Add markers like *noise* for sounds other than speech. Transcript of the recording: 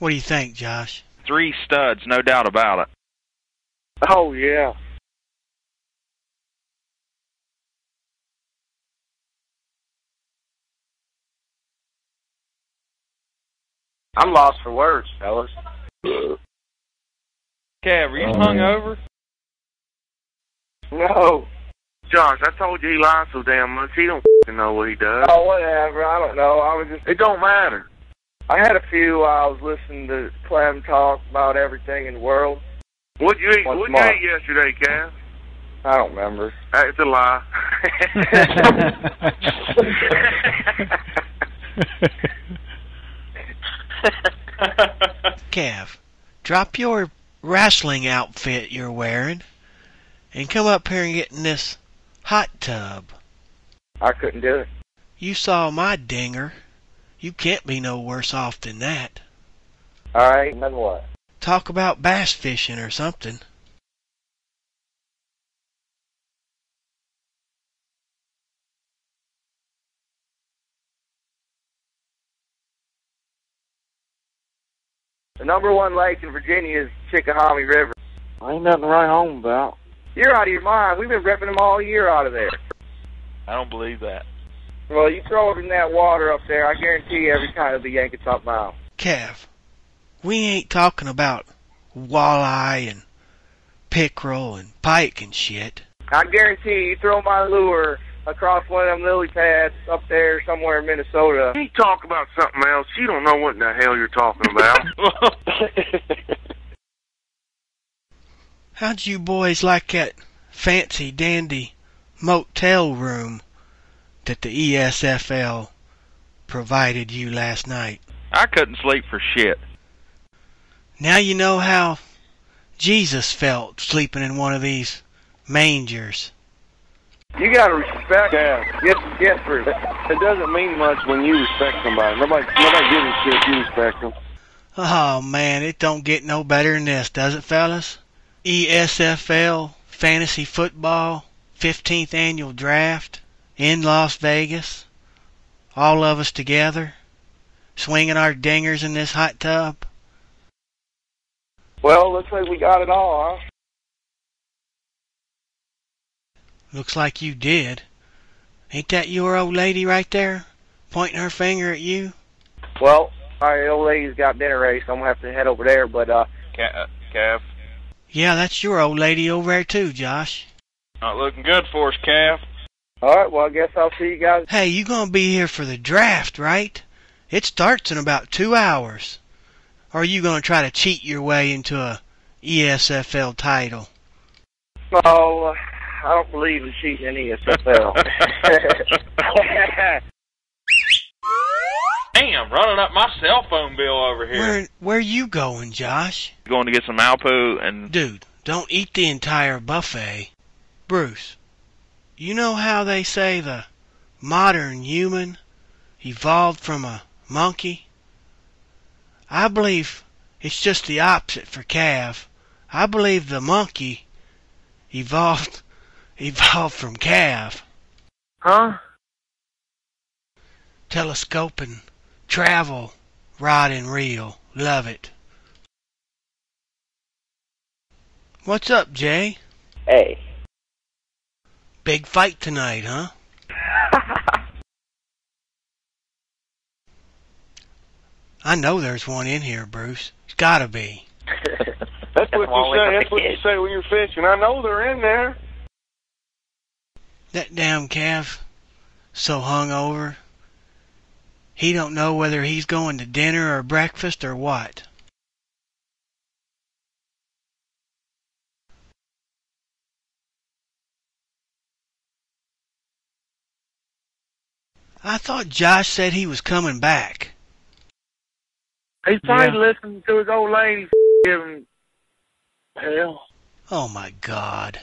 What do you think, Josh? Three studs, no doubt about it. Oh, yeah. I'm lost for words, fellas. Kev, are you um, hungover? No. Josh, I told you he lies so damn much. He don't fing know what he does. Oh, whatever. I don't know. I was just. It don't matter. I had a few. Uh, I was listening to Clem talk about everything in the world. What'd you eat? What'd you eat yesterday, Cass? I don't remember. Uh, That's a lie. *laughs* Kav, drop your wrestling outfit you're wearing and come up here and get in this hot tub. I couldn't do it. You saw my dinger. You can't be no worse off than that. All right, then what? Talk about bass fishing or something. The number one lake in Virginia is Chickahominy River. Ain't nothing to write home about. You're out of your mind. We've been ripping them all year out of there. I don't believe that. Well, you throw it in that water up there, I guarantee you every time it'll be yanking something out. Kav, we ain't talking about walleye and pickerel and pike and shit. I guarantee you, you throw my lure across one of them lily pads up there somewhere in Minnesota. he talk about something else. You don't know what in the hell you're talking about. *laughs* How'd you boys like that fancy dandy motel room that the E ESFL provided you last night? I couldn't sleep for shit. Now you know how Jesus felt sleeping in one of these mangers. You gotta respect. Yeah. Yes, yes, Bruce. It doesn't mean much when you respect somebody. Nobody, nobody gives a shit if you respect them. Oh man, it don't get no better than this, does it, fellas? E ESFL fantasy football 15th annual draft in Las Vegas. All of us together, swinging our dingers in this hot tub. Well, looks like we got it all, huh? Looks like you did. Ain't that your old lady right there, pointing her finger at you? Well, our old lady's got dinner ready, so I'm gonna have to head over there. But uh, Ca- uh, Kav, Yeah, that's your old lady over there too, Josh. not looking good for us, Kav. All right. Well, I guess I'll see you guys. Hey, you gonna be here for the draft, right? It starts in about two hours. Or are you gonna try to cheat your way into a ESFL title? No, uh, I don't believe in cheating in ESFL. *laughs* Damn, running up my cell phone bill over here. Where where you going, Josh? Going to get some Alpo and Dude, don't eat the entire buffet. Bruce, you know how they say the modern human evolved from a monkey? I believe it's just the opposite for Kav. I believe the monkey evolved *laughs* evolved from Kav. huh? Telescoping, travel, rod and reel. Love it. What's up, Jay? hey. Big fight tonight, huh? I know there's one in here, Bruce. It's gotta be. *laughs* That's what you say. That's what you say when you're fishing. I know they're in there. That damn calf, so hungover. He don't know whether he's going to dinner or breakfast or what. I thought Josh said he was coming back. He's probably listening to his old lady *laughs* giving hell. Oh my God.